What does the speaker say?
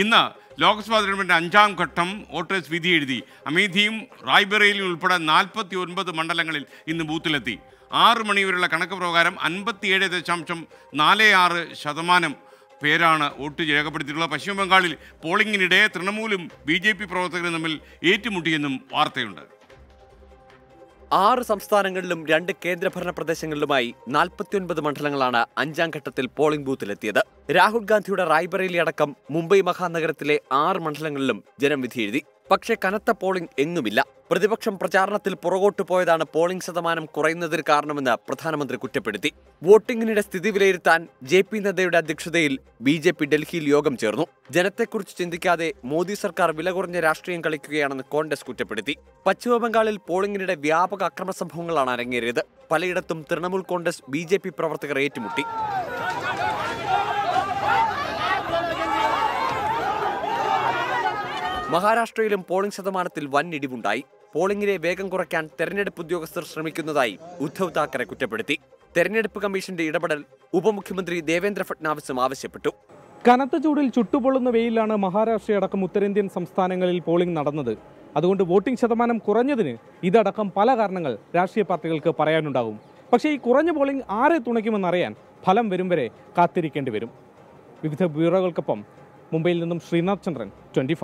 ഇന്ന് ലോക്സഭാ തെരഞ്ഞെടുപ്പിന്റെ അഞ്ചാം ഘട്ടം വോട്ടേഴ്സ് വിധി എഴുതി അമേധിയും റായ്ബറേലിയും ഉൾപ്പെടെ നാൽപ്പത്തി ഒൻപത് മണ്ഡലങ്ങളിൽ ഇന്ന് ബൂത്തിലെത്തി. ആറ് മണിവരെയുള്ള കണക്ക് പ്രകാരം അൻപത്തിയേഴ് ദശാംശം നാല് ആറ് ശതമാനം പേരാണ് വോട്ട് രേഖപ്പെടുത്തിയിട്ടുള്ളത്. പശ്ചിമബംഗാളിൽ പോളിംഗിനിടെ തൃണമൂലും ബി ജെ പി പ്രവർത്തകരും തമ്മിൽ ഏറ്റുമുട്ടിയെന്നും വാർത്തയുണ്ട്. ആറ് സംസ്ഥാനങ്ങളിലും രണ്ട് കേന്ദ്രഭരണ പ്രദേശങ്ങളിലുമായി നാൽപ്പത്തിയൊൻപത് മണ്ഡലങ്ങളാണ് അഞ്ചാം ഘട്ടത്തിൽ പോളിംഗ് ബൂത്തിലെത്തിയത് രാഹുൽ ഗാന്ധിയുടെ റായ്ബറേലി അടക്കം മുംബൈ മഹാനഗരത്തിലെ ആറ് മണ്ഡലങ്ങളിലും ജനം വിധിയെഴുതി പക്ഷേ കനത്ത പോളിംഗ് എങ്ങുമില്ല. പ്രതിപക്ഷം പ്രചാരണത്തിൽ പുറകോട്ട് പോയതാണ് പോളിംഗ് ശതമാനം കുറയുന്നതിന് കാരണമെന്ന് പ്രധാനമന്ത്രി കുറ്റപ്പെടുത്തി. വോട്ടിംഗിനിടെ സ്ഥിതി വിലയിരുത്താൻ ജെ പി നദ്ദയുടെ അധ്യക്ഷതയിൽ ബി ജെ പി ഡൽഹിയിൽ യോഗം ചേർന്നു. ജനത്തെക്കുറിച്ച് ചിന്തിക്കാതെ മോദി സർക്കാർ വില കുറഞ്ഞ രാഷ്ട്രീയം കളിക്കുകയാണെന്ന് കോൺഗ്രസ് കുറ്റപ്പെടുത്തി. പശ്ചിമബംഗാളിൽ പോളിംഗിനിടെ വ്യാപക അക്രമ സംഭവങ്ങളാണ് അരങ്ങേറിയത്. പലയിടത്തും തൃണമൂൽ കോൺഗ്രസ് ബി പ്രവർത്തകർ ഏറ്റുമുട്ടി. മഹാരാഷ്ട്രയിലും പോളിംഗ് ശതമാനത്തിൽ വൻ ഇടിവുണ്ടായി. പോളിംഗിലെ വേഗം കുറയ്ക്കാൻ തെരഞ്ഞെടുപ്പ് ഉദ്യോഗസ്ഥർ ശ്രമിക്കുന്നതായി ഉദ്ധവ് താക്കറെ കുറ്റപ്പെടുത്തി. തെരഞ്ഞെടുപ്പ് കമ്മീഷന്റെ ഇടപെടൽ ഉപമുഖ്യമന്ത്രി ദേവേന്ദ്ര ഫട്നാവിസും ആവശ്യപ്പെട്ടു. കനത്ത ചൂടിൽ ചുട്ടുപൊള്ളുന്ന വെയിലാണ് മഹാരാഷ്ട്രയടക്കം ഉത്തരേന്ത്യൻ സംസ്ഥാനങ്ങളിൽ പോളിംഗ് നടന്നത്. അതുകൊണ്ട് വോട്ടിംഗ് ശതമാനം കുറഞ്ഞതിന് ഇതടക്കം പല കാരണങ്ങൾ രാഷ്ട്രീയ പാർട്ടികൾക്ക് പറയാനുണ്ടാകും. പക്ഷേ ഈ കുറഞ്ഞ പോളിംഗ് ആരെ തുണയ്ക്കുമെന്നറിയാൻ ഫലം വരും വരെ കാത്തിരിക്കേണ്ടി വരും. വിവിധ ബ്യൂറോകൾക്കൊപ്പം മുംബൈയിൽ നിന്നും ശ്രീനാഥ് ചന്ദ്രൻ ട്വന്റി